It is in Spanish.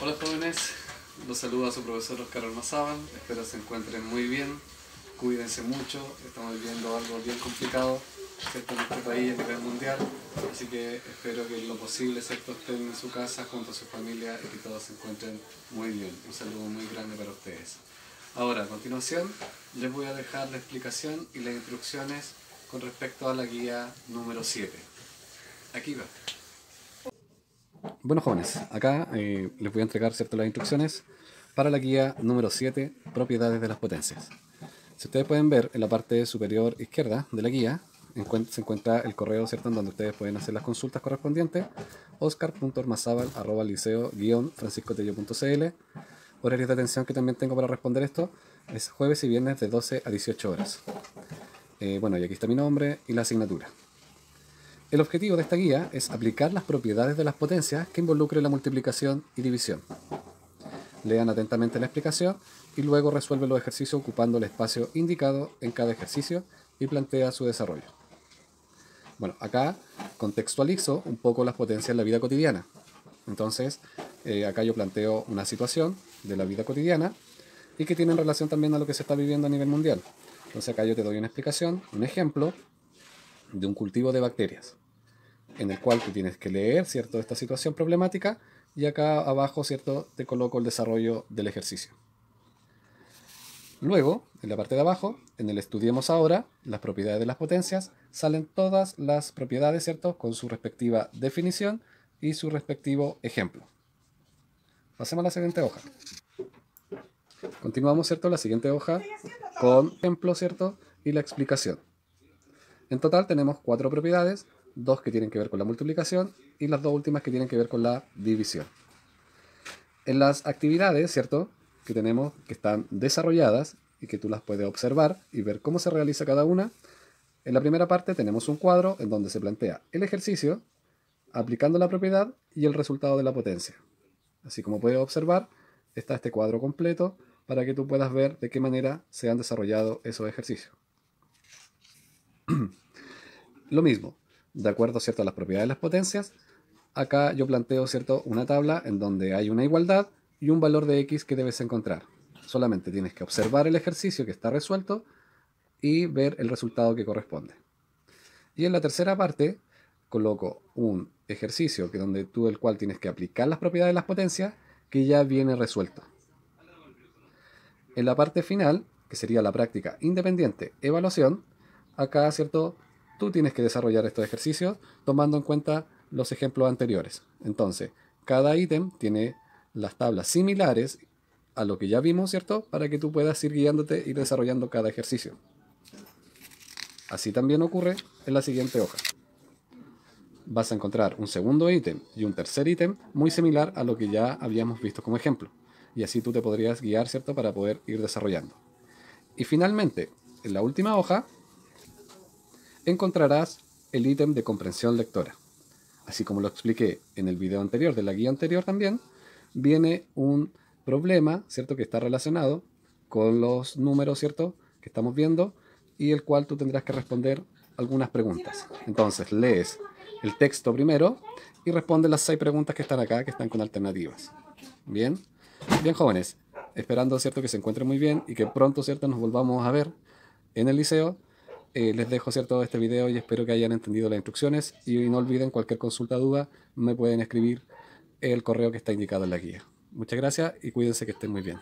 Hola jóvenes, los saluda su profesor Oscar Almazábal, espero se encuentren muy bien, cuídense mucho, estamos viviendo algo bien complicado ¿cierto? en este país a nivel mundial, así que espero que lo posible ¿cierto? estén en su casa junto a su familia y que todos se encuentren muy bien. Un saludo muy grande para ustedes. Ahora, a continuación, les voy a dejar la explicación y las instrucciones con respecto a la guía número 7. Aquí va. Bueno jóvenes, acá eh, les voy a entregar ¿cierto? las instrucciones para la guía número 7, propiedades de las potencias. Si ustedes pueden ver en la parte superior izquierda de la guía, se encuentra el correo ¿cierto? en donde ustedes pueden hacer las consultas correspondientes, oscar.ormazabal.liceo-franciscotello.cl Horarios de atención que también tengo para responder esto es jueves y viernes de 12 a 18 horas. Eh, bueno, y aquí está mi nombre y la asignatura. El objetivo de esta guía es aplicar las propiedades de las potencias que involucren la multiplicación y división. Lean atentamente la explicación y luego resuelve los ejercicios ocupando el espacio indicado en cada ejercicio y plantea su desarrollo. Bueno, acá contextualizo un poco las potencias en la vida cotidiana. Entonces, eh, acá yo planteo una situación de la vida cotidiana y que tiene relación también a lo que se está viviendo a nivel mundial. Entonces acá yo te doy una explicación, un ejemplo de un cultivo de bacterias, en el cual tú tienes que leer, ¿cierto?, esta situación problemática y acá abajo, ¿cierto?, te coloco el desarrollo del ejercicio. Luego, en la parte de abajo, en el estudiemos ahora, las propiedades de las potencias, salen todas las propiedades, ¿cierto?, con su respectiva definición y su respectivo ejemplo. Pasemos a la siguiente hoja. Continuamos, ¿cierto?, la siguiente hoja con ejemplo, ¿cierto?, y la explicación. En total tenemos cuatro propiedades, dos que tienen que ver con la multiplicación y las dos últimas que tienen que ver con la división. En las actividades, ¿cierto?, que tenemos que están desarrolladas y que tú las puedes observar y ver cómo se realiza cada una. En la primera parte tenemos un cuadro en donde se plantea el ejercicio, aplicando la propiedad y el resultado de la potencia. Así como puedes observar, está este cuadro completo para que tú puedas ver de qué manera se han desarrollado esos ejercicios. Lo mismo, de acuerdo ¿cierto? a las propiedades de las potencias, acá yo planteo ¿cierto? una tabla en donde hay una igualdad y un valor de x que debes encontrar. Solamente tienes que observar el ejercicio que está resuelto y ver el resultado que corresponde. Y en la tercera parte coloco un ejercicio que donde tú el cual tienes que aplicar las propiedades de las potencias que ya viene resuelto. En la parte final, que sería la práctica independiente evaluación, acá, ¿cierto? Tú tienes que desarrollar estos ejercicios tomando en cuenta los ejemplos anteriores. Entonces, cada ítem tiene las tablas similares a lo que ya vimos, ¿cierto? Para que tú puedas ir guiándote y desarrollando cada ejercicio. Así también ocurre en la siguiente hoja. Vas a encontrar un segundo ítem y un tercer ítem muy similar a lo que ya habíamos visto como ejemplo. Y así tú te podrías guiar, ¿cierto? Para poder ir desarrollando. Y finalmente, en la última hoja, encontrarás el ítem de comprensión lectora. Así como lo expliqué en el video anterior, de la guía anterior también, viene un problema, ¿cierto? Que está relacionado con los números, ¿cierto? Que estamos viendo y el cual tú tendrás que responder algunas preguntas. Entonces, lees el texto primero y responde las seis preguntas que están acá, que están con alternativas. Bien, bien jóvenes, esperando, ¿cierto? Que se encuentren muy bien y que pronto, ¿cierto? Nos volvamos a ver en el liceo. Eh, les dejo, ¿cierto? Este video y espero que hayan entendido las instrucciones y no olviden cualquier consulta, duda, me pueden escribir el correo que está indicado en la guía. Muchas gracias y cuídense que estén muy bien.